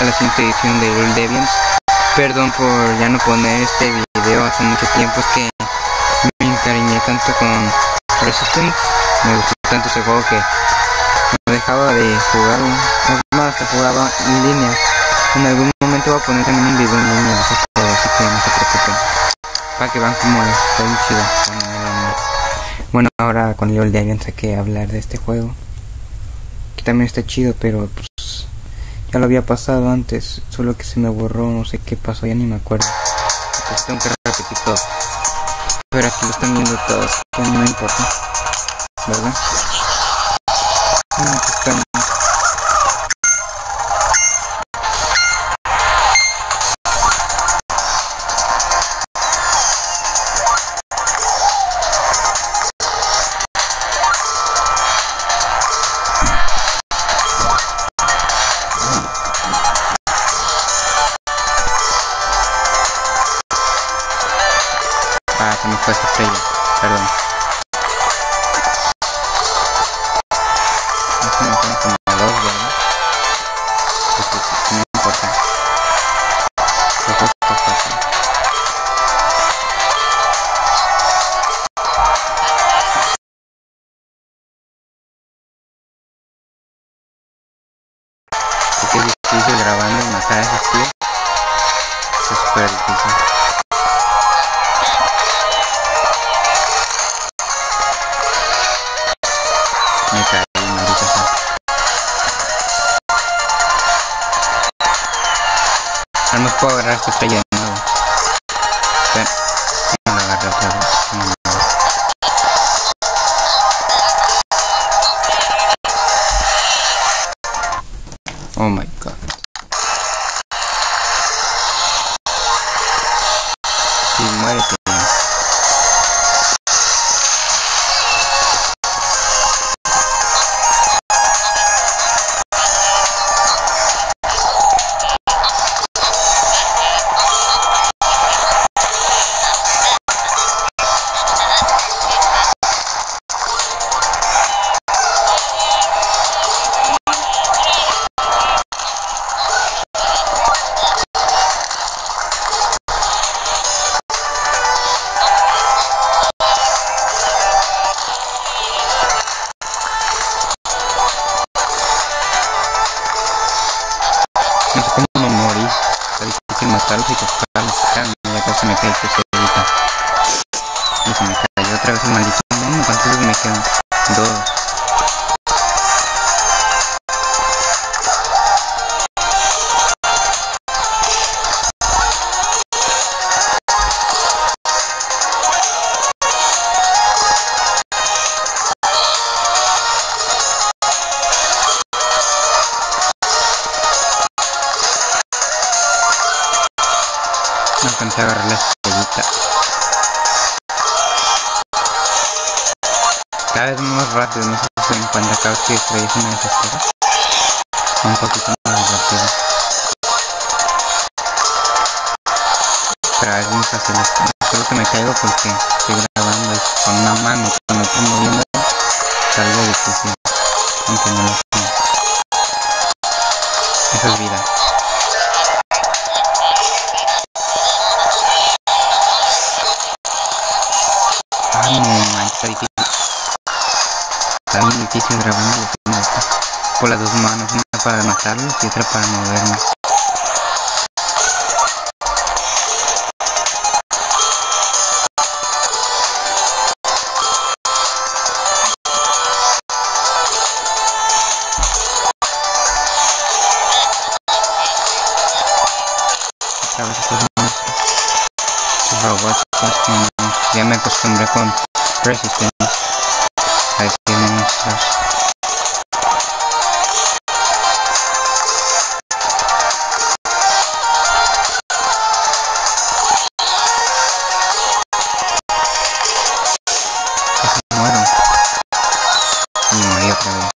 a la siguiente edición de Real Deviants. Perdón por ya no poner este video hace mucho tiempo, es que me encariñé tanto con Resistance, me gustó tanto ese juego que no dejaba de jugar, más hasta jugaba en línea. En algún momento voy a poner también un video en línea de ese juego, así que no se preocupen. Para que vean cómo está muy chido. Bueno, ahora con Real Deviants hay que hablar de este juego. Que también está chido, pero pues ya lo había pasado antes, solo que se me borró, no sé qué pasó, ya ni me acuerdo. Entonces tengo que repetir todo. Pero aquí lo están viendo todos, que no importa. ¿Verdad? Ah, están... Ah, se me fue esa estrella, perdón. Al menos puedo agarrar esta estrella de nuevo. Espera, no la agarré otra vez. No, no, no. Oh my god. Sí, muérete. No sé cómo no morí. Está difícil matarlos y tocarlos. Alcancé a agarrar la estrellita. Cada vez más rápido, no sé si se dan cuenta cada vez que estrellas una de esas cosas. Un poquito más rápido. Pero es muy fácil esto. Solo que me caigo porque estoy grabando y con una mano, con otra moviendo. Es algo difícil. Aunque no lo sé. Eso es vida. Está difícil. Está bien difícil grabando lo que me gusta. Por las dos manos, una para matarlos y otra para moverme. Otra vez estos monstruos. Robots, pues, ya me acostumbré con Resistance a decir monstruos. Casi muero. Y morí otra vez.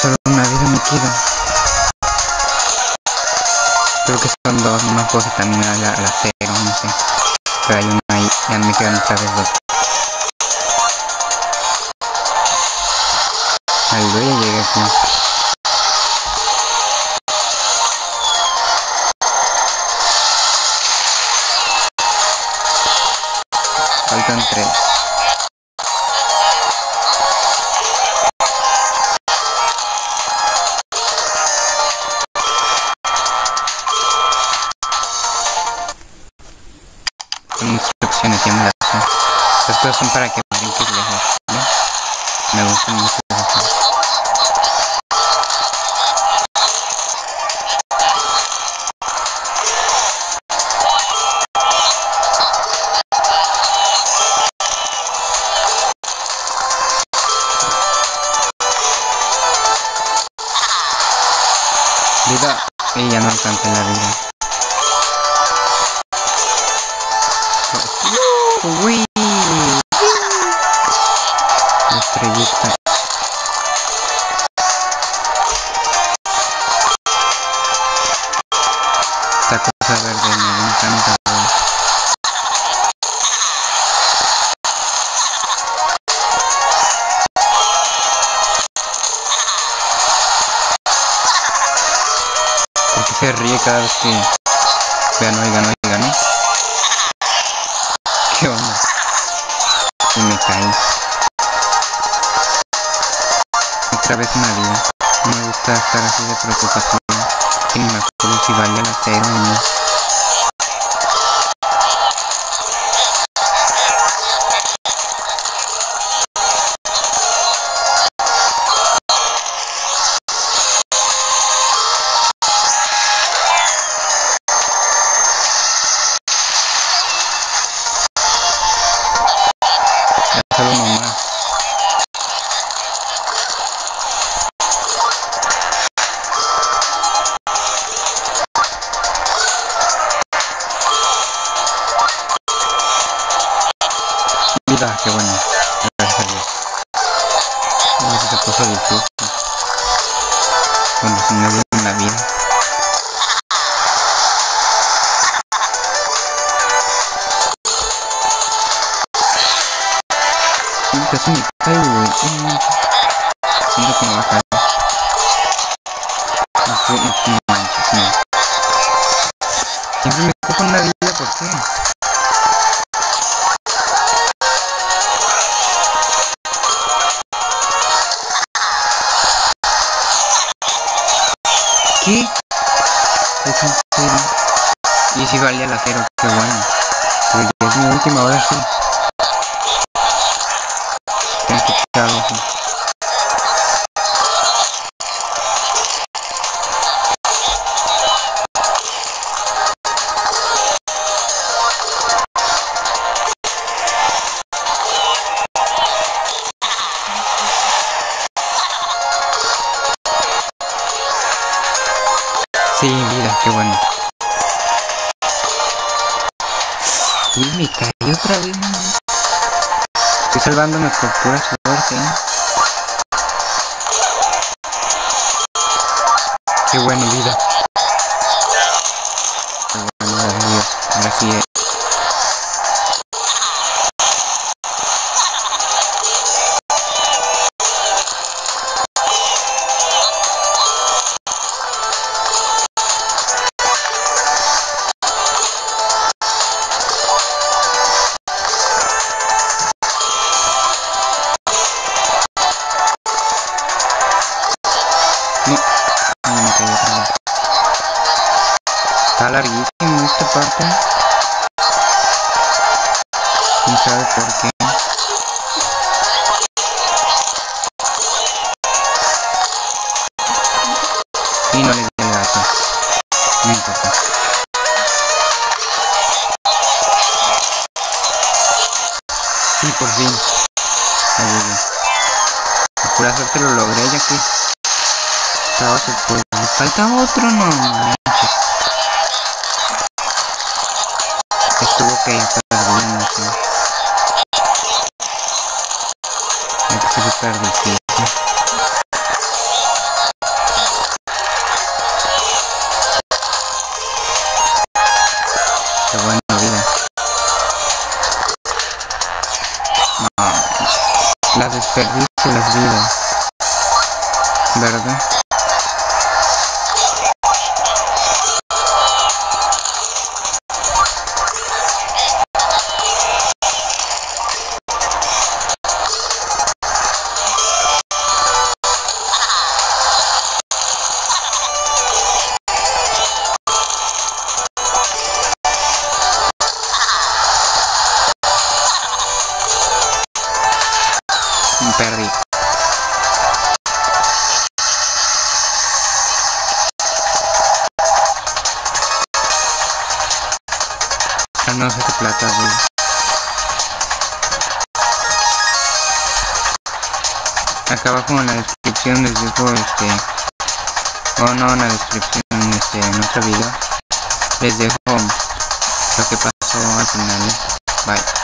Solo una vida me queda. Creo que son dos, no si también a la, a la cero, no sé. Pero hay una ahí, ya me quedan otra vez dos. Aleluya, llegué aquí. Faltan tres. Para que brinques lejos, ¿no? Me gustan mucho juegos. Vida, y ya no alcancé la vida. Uy. Se ríe cada vez que vean, oigan, oigan, ¿no? ¿Qué onda? Y me caí. Otra vez una vida. Me gusta estar así de preocupación. Ni me acuerdo si vale la pena. Puso difícil. Cuando se me en la vida. Casi me caigo, güey. Siento que me va a caer. No, no, no manches, no. Siempre me con una vida, ¿por? ¿Qué? Y si valía la cero, qué bueno. Es mi última, ahora sí. Tengo. Sí, mira, qué bueno. Y me caí otra vez. Estoy salvándome por pura suerte. ¿eh? Qué bueno, vida. Qué bueno, gracias a Dios. Ahora sí, larguísimo esta parte. ¿Quién sabe por qué? Y no le di el gato. No importa. Sí, por fin. Llegué. Por pura suerte lo logré ya que estaba super... Me falta otro, no manches. Estuvo que perdiendo, sí. Me puse súper difícil. Qué buena vida. No, las desperdicio las vidas. ¿Verdad? No sé qué plata, güey. Acá abajo en la descripción les dejo este... Oh no, en la descripción este, en otro video les dejo lo que pasó al final. Bye.